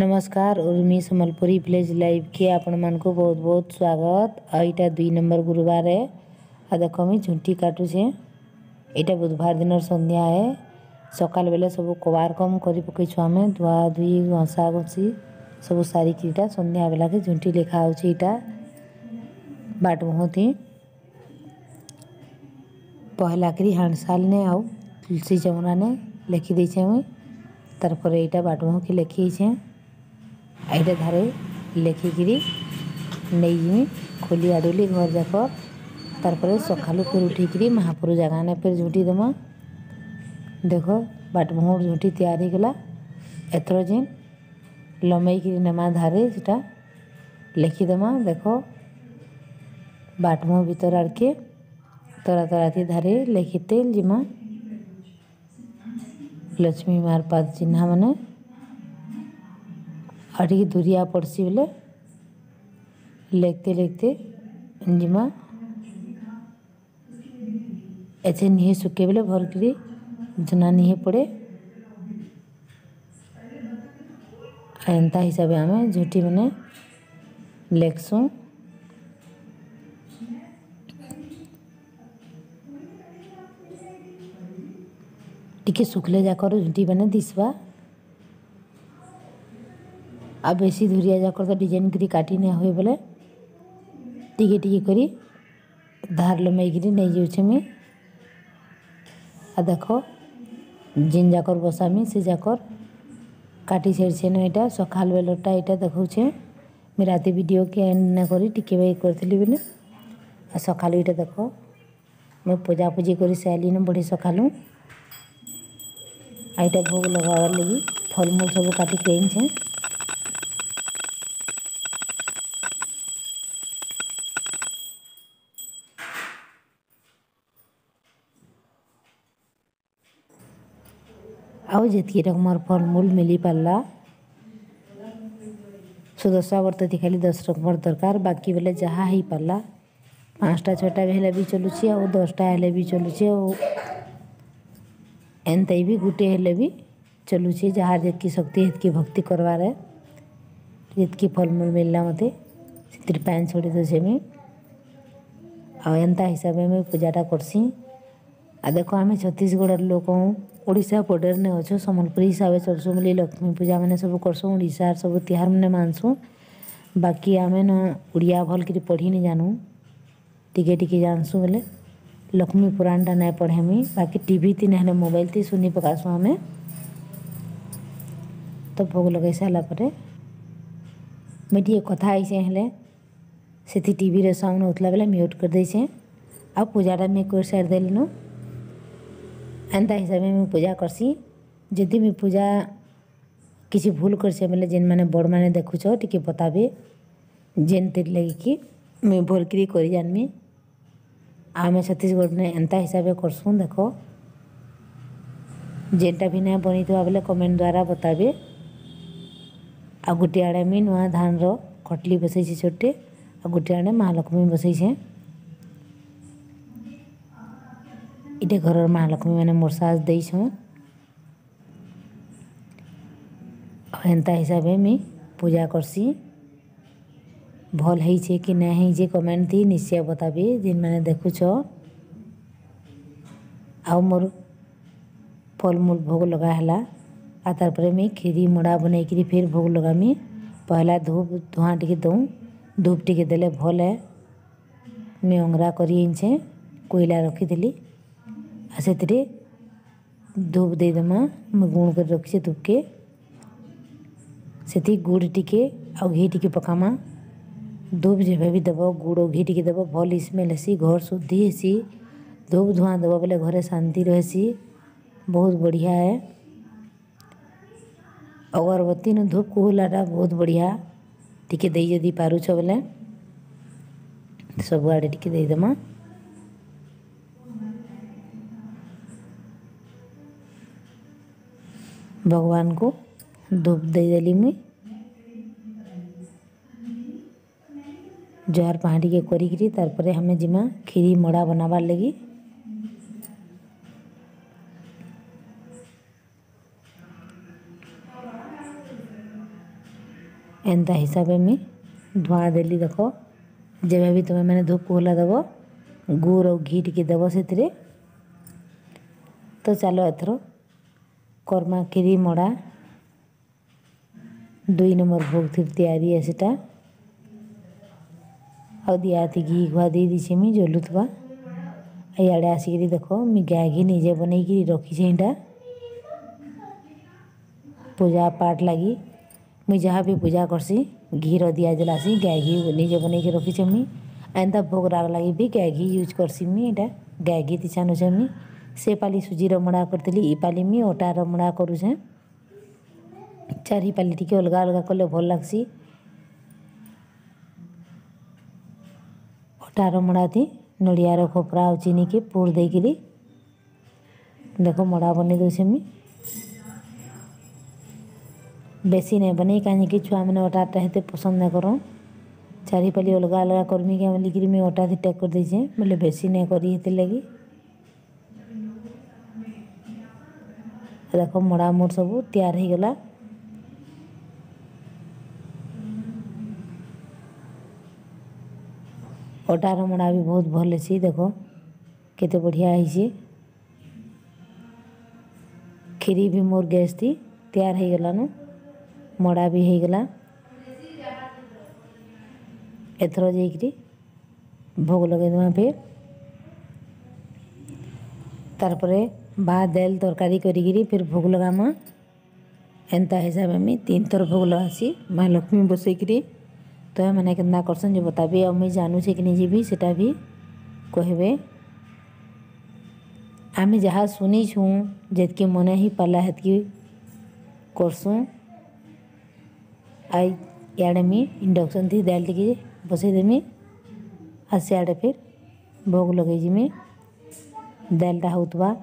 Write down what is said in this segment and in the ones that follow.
नमस्कार Urmi Sambalpuri village live के आपण मानक बहुत बहुत स्वागत आईटा दुई नंबर गुरुवार आ देख मुई झुंटी काटुचे यहाँ बुधवार दिन सन्ध्या है सका बेले सब कबार कम कर पकईु आम धुआ धुई घसा घसी सब सारिका सन्ध्या बेला के झुंटी लिखा होटा बाट महती पहला करी हाणसाल ने आ जमुना ने लिखी देचे मुई तार पर यहाँ बाटमुखी लिखी ଏଇଟା ଧାରେ ଲେଖିକିରି ନେଇଯିମି ଖୋଲି ଆଡ଼ୁଲି ଘର ଯାକ ତାର୍ ପରେ ସକାଳୁ ଫେର୍ ଉଠିକିରି ମହାପୁରୁ ଜାଗାନେ ଫେର୍ ଝୁଣ୍ଟି ଦେମା ଦେଖ ବାଟମହୁର୍ ଝୁଣ୍ଟି ତିଆରି ହେଇଗଲା ଏଥର ଯେନ୍ ଲମେଇକିରି ନେମା ଧାରେ ସେଟା ଲେଖିଦେମା ଦେଖ ବାଟମୁହଁ ଭିତର ଆଡ଼କେ ତରା ତରାତି ଧାରେ ଲେଖିତେ ଯିମା ଲକ୍ଷ୍ମୀ ମାର୍ ପାଦ ଚିହ୍ନାମାନେ ଆଢ଼ିକି ଦୂରିଆ ପଡ଼୍ସି ବେଲେ ଲେଖ୍ତେ ଲେଖ୍ତେ ଯିମା ଏଛେ ନିହି ଶୁକେ ବେଲେ ଭଲ୍କିରି ଜନା ନିହି ପଡ଼େ ଏନ୍ତା ହିସାବେ ଆମେ ଝୋଟିମାନେ ଲେଖ୍ସୁଁ ଟିକେ ଶୁଖ୍ଲେ ଯାକର ଝୁଣ୍ଟିମାନେ ଦିଶ୍ବା ଆଉ ବେଶୀ ଧୁରିଆ ଯାକର ତ ଡିଜାଇନ୍ କରି କାଟି ନିଆ ହୁଏ ବୋଲେ ଟିକେ ଟିକେ କରି ଧାର ଲମେଇକିରି ନେଇଯାଉଛେ ମୁଇଁ ଆଉ ଦେଖ ଯେନ୍ ଯାକର ବସାମି ସେ ଯାକର କାଟି ସାରିଛେନ ଏଇଟା ସକାଳ ବେଲଟା ଏଇଟା ଦେଖଉଛେ ମୁଇଁ ରାତି ଭିଡ଼ିଓକେ ଏଣ୍ଡ ନା କରି ଟିକେ ବାଇ କରିଥିଲି ବେଲେ ଆଉ ସକାଳୁ ଏଇଟା ଦେଖ ମୁଇଁ ପୂଜାପୂଜି କରି ସାରିଲିନ ବଢ଼ି ସକାଳୁ ଆଉ ଏଇଟା ଭୋଗ ଲଗାବାର ଲାଗି ଫଲମୂଲ ସବୁ କାଟିକି ଆଣିଛେଁ आउ जी रकम फलमूल मिली पार्ला सुदशा बर्त खाली दस रकम दरकार बाकी बेले जहाँ हो पार्ला पाँचटा छटा भी है चलुची आ दसटा भी चलुचे एन भी गुटे हेले भी चलुचे जहाँ जी शक्ति हेतक भक्ति करवे जितकी फलमूल मिलला मत से पैन छोड़ी दसमी तो आ एंता हिसाब में पूजाटा करसी आ देख आम छत्तीसगढ़ लोक हूँ ओडा बॉर्डर ने अच्छे समलपुरी हिसाब से चलसुँ बोली लक्ष्मी पूजा मैंने सब करसुँशार सब तिहार मैंने मानसुँ बाकी आम ओडिया भल कि पढ़ी नहीं जानू टिके टिके जानसु बोले लक्ष्मी पुराणटा ना पढ़ेमी बाकी टी ती ना मोबाइल ती सुनि पकासु आम तो भोग लगे सारापर मैं टे कथा से टीवी रे साउंड होता बेले म्यूट कर दे आ पूजाटा मैं कर सारी देलुँ एंता हिसाब से पूजा करसी जी भी पूजा किसी भूल कर बोले जेन मैंने बड़ मैंने देखु टी बताबे जेन थी लगे कि मुझ भल कर जानमी आम छत्तीशगढ़ ने एंता हिसाब से करसुँ देख जेनटा भी ना बनी थी बोले कमेंट द्वारा बताबे आ गोटे आड़े मुझ नुआ धान रटली बसई छोटे आ गोटे आड़े महालक्ष्मी बसई छे ଇଟା ଘରର ମା' ଲକ୍ଷ୍ମୀମାନେ ମୋର୍ ସାଥ୍ ଦେଇଛନ୍ ଆଉ ହେନ୍ତା ହିସାବେ ମୁଇଁ ପୂଜା କର୍ସି ଭଲ୍ ହେଇଛେ କି ନାଇଁ ହେଇଛେ କମେଣ୍ଟ୍ଥି ନିଶ୍ଚୟ ବତାବେ ଯେନ୍ମାନେ ଦେଖୁଛ ଆଉ ମୋର୍ ଫଲ୍ମୂଲ୍ ଭୋଗ୍ ଲଗା ହେଲା ଆଉ ତାର୍ପରେ ମୁଇଁ କ୍ଷୀରି ମଡ଼ା ବନେଇକିରି ଫେର୍ ଭୋଗ୍ ଲଗାମି ପହେଲା ଧୂପ୍ ଧୂଆଁ ଟିକେ ଦଉଁ ଧୂପ୍ ଟିକେ ଦେଲେ ଭଲ୍ ଏ ମୁଇଁ ଅଙ୍ଗ୍ରା କରି ଆନିଛେଁ କୋଇଲା ରଖିଥିଲି से धूप देदे मुझ गुण कर रखे धूप के से गुड़ टिके आ घी टिके पकामा धूप जब भी दबो गुड़ घी टिके दबो भल स्मेल हसी घर शुद्धि हसी धूप धुआं दबो बोले घरे शांति रहसी बहुत बढ़िया है अगरबत्ती धूप कुहलाटा बहुत बढ़िया टिके दे जदि पार बोले सब आड़े टिके दे देमा भगवान को धूप दे देली मुई जर पा टे तार आम जीमा खीरी मड़ा बनाबार लगी एंता हिसाब में धुआ देली देख जब भी तुम्हें मैंने धूप कोहला दबो गुड़ और घी टे दबो से तो चलो एथरो कर्मा क्षीरी मड़ा दुई नंबर भोग थी तैयारीटा आ दिहाँ घी घुआ दे दीछे मुझ जलुवा इे आसिक देख मुझ गाय घी निजे बन रखी इटा पूजा पाठ लगे मुझ जहाँ भी पूजा करसी घी दिया जलासी गाय घी निजे बन रखी मुझे एंता भोग राग लगे भी गाय घी यूज करसी मुझा गाय घी दिशा नुचे से पाली सुजी रमणा करी पाली मुझ अटा रमणा करूचे चार पाली टी अलग अलग कले भल लगसी अटा रमणा थी नड़िया खोपरा हो चीनी के पुर देकर देख मड़ा बन दूसरे बेसी नहीं बने कहीं छुआ मैंने अटा टाइम पसंद ना कर चारिपाली अलग अलग करमी क्या बोलिकी मुझ अटा थी टेक कर दे बोले बेसी नहीं करी लगी देख मड़ा मोर सब तैयार हो गला अटार मड़ा भी बहुत भले अच्छे देख के बढ़िया है खीरी भी मोर गैस थी तैयार हो गलान मड़ा भी हो गला एथर जा भोग लगे फिर तार परे बा दाल तरकारी कर फिर भोग लगाम एंता हिसाब में तीन थर भोग लगासी माँ लक्ष्मी बसईकि तो मैंने कितना करसन जो बताबे और मुझे जानूचे कि नहीं जीवी से कहबे आम जहाँ सुनी छूँ जेत मन ही पाला हेत करसूँ आई इे मुझ इंडक्शन थी दाल टी बसईदेमी आ सियाड़े फिर भोग लगे जिमी दाल टा होता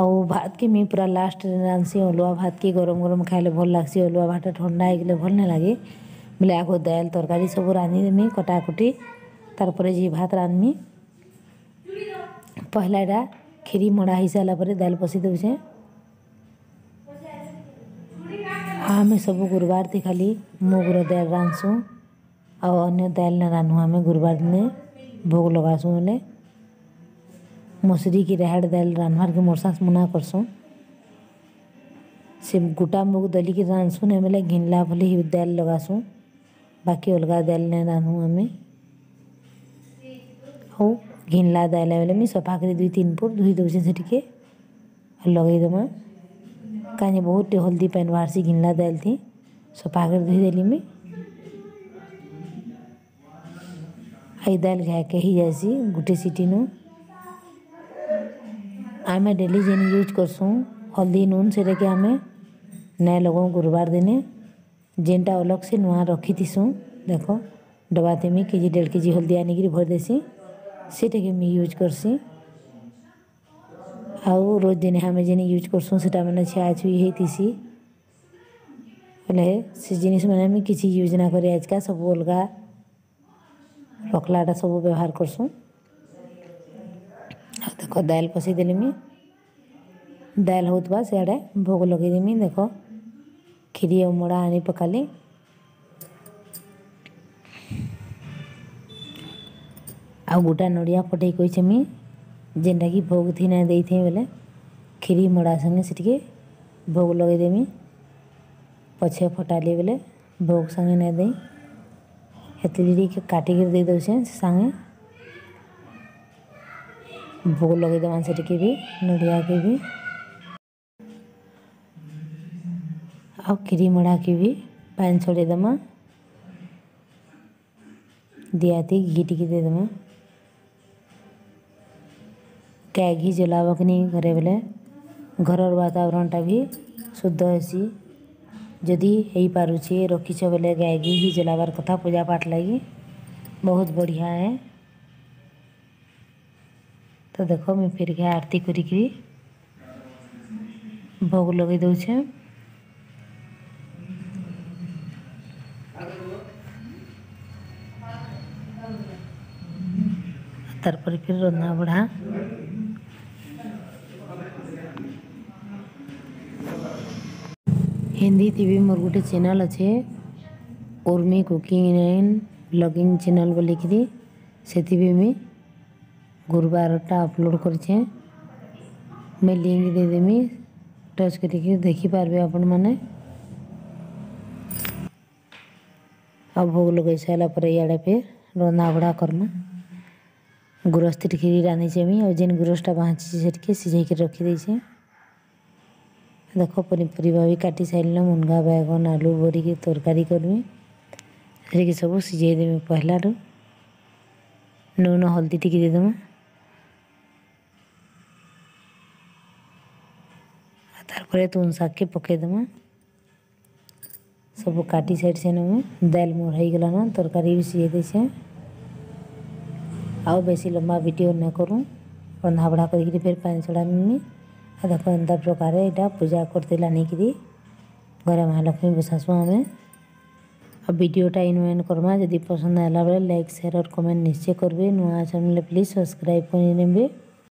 आउ भात के मुई पूरा लास्ट रांधसी अलुआ भात के गरम गरम खाइले भल लगसी अलुआ भात ठंडा हो है भल नागे बोले आगो दाल तरकारी सब रांधिदेमी कटाकुटी तार जी भात रांधमी पहलाटा खीरी मड़ा हो सारापुर दाल पशी दौसे आम सब गुरुवार थी खाली मुगर दाल रांधसुँ आने अन्न दाल ना रांधु आम गुरुवार दिन भोग लगासुँ बोले मसुरी की रेहड़ दाल रांधवार के मोर सांस मुना करसुँ से गोटा मुग दलिक रांधसुँ ने बोले घिनला भले ही दाल लगासुँ बाकी अलग दाल नहीं रांधु आम हो घिनला दाल बोले मुझे सफा कर दुई तीन पुर धोई दौ से टे लगेदम कहीं बहुत टे हल्दी पैन बाहरसी घिनला दाल थी सफा कर धोदेली मुझे आई दाल खाके ही जासी गुटे सीटी नू आम डेली जेन यूज करसूँ हल्दी नून से आम नया लगाऊ गुरुवार दिन जेनटा अलग से नुआ रखी थीसूँ देख डबा थे के जी डेढ़ के जी हल्दी आनिक भरीदेसी सीटा के यूज करसी आउ रोज दिन आम जेन यूज करसूँ से मैंने छिया छुई होती से जिनस मैंने किसी यूज ना कर सब अलग रखलाटा सब व्यवहार करसूँ देख दाल पसईदेमी दाइल हो सड़े भोग लगेदेमी देख खीरी मड़ा आनी पकाली आ गोटा नड़िया फटे कहीमी जेनटा कि भोग थी ना दे थी बोले खीरी मड़ा संगे से टे भोग लगेदेमी पछे फटाली बोले भोग संगे नहीं दे हेती काटिकी दे दौसे सांगे भोग लगेद से नड़िया के भी आ खीरी मड़ा के भी पैन छोड़ेद दिहाती घी टी दे क्या घी जला बकनी घरे बोले घर वातावरण टा भी शुद्ध हसी जदि हो पारे रखीछ बोले गाय घी ही जलावार कथा पूजा पाठ लगी बहुत बढ़िया है तो देख मु फिर आरती कर भोग लगे दूचे তারপরে ফির রন্ধা বড়া हिंदी टीवी मोर गोटे चैनल अच्छे Urmi cooking and blogging channel बोलिकी से मुझे गुरुवार अपलोड कर लिंक देदेमी टच कर देखिपारे आपण मैने भोग लगे सारापर इे फिर रंधाबढ़ा करमा गुरस तीर खीरी और जेन गुरसटा बाँची से सीझे रखीदे देख पनीपरिया भी काटि सारे मुनगा बैगन आलू बोरिक तरकारी करमी सब सीझेदेमी पहला नून हल्दी टिकी देदेमा तापर तुन शाखे पकईदमा सब काटी सारी से दाल मोर हो गल तरकारी भी सीझे देसे आउ बेस लंबा भिडियो न करूँ रंधा बढ़ा कर फिर पाँच सड़ा मिमी आ देख एंत प्रकार यहाँ पूजा कर देखिए घरे महालक्ष्मी बसासूँ आम आ भिडटा इन एन करमा जब पसंद आला बेल लाइक सेयर और कमेंट निश्चय करेंगे नुआ चैनल प्लीज सब्सक्राइब करें